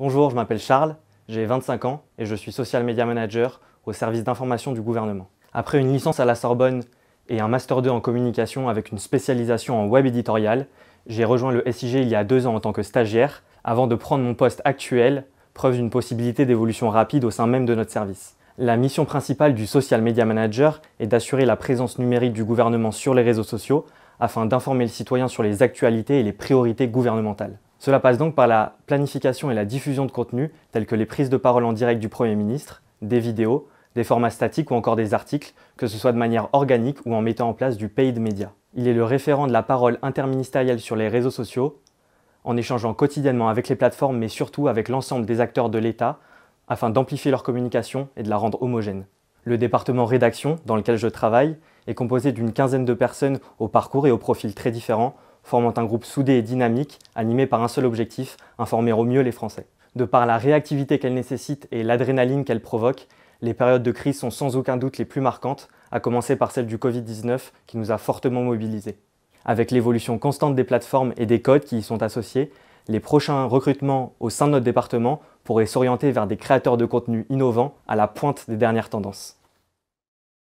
Bonjour, je m'appelle Charles, j'ai 25 ans et je suis social media manager au service d'information du gouvernement. Après une licence à la Sorbonne et un master 2 en communication avec une spécialisation en web éditorial, j'ai rejoint le SIG il y a deux ans en tant que stagiaire avant de prendre mon poste actuel, preuve d'une possibilité d'évolution rapide au sein même de notre service. La mission principale du social media manager est d'assurer la présence numérique du gouvernement sur les réseaux sociaux afin d'informer le citoyen sur les actualités et les priorités gouvernementales. Cela passe donc par la planification et la diffusion de contenus tels que les prises de parole en direct du Premier ministre, des vidéos, des formats statiques ou encore des articles, que ce soit de manière organique ou en mettant en place du paid media. Il est le référent de la parole interministérielle sur les réseaux sociaux, en échangeant quotidiennement avec les plateformes mais surtout avec l'ensemble des acteurs de l'État afin d'amplifier leur communication et de la rendre homogène. Le département rédaction, dans lequel je travaille, est composé d'une quinzaine de personnes au parcours et au profil très différents formant un groupe soudé et dynamique, animé par un seul objectif, informer au mieux les Français. De par la réactivité qu'elle nécessite et l'adrénaline qu'elle provoque, les périodes de crise sont sans aucun doute les plus marquantes, à commencer par celle du Covid-19 qui nous a fortement mobilisés. Avec l'évolution constante des plateformes et des codes qui y sont associés, les prochains recrutements au sein de notre département pourraient s'orienter vers des créateurs de contenu innovants à la pointe des dernières tendances.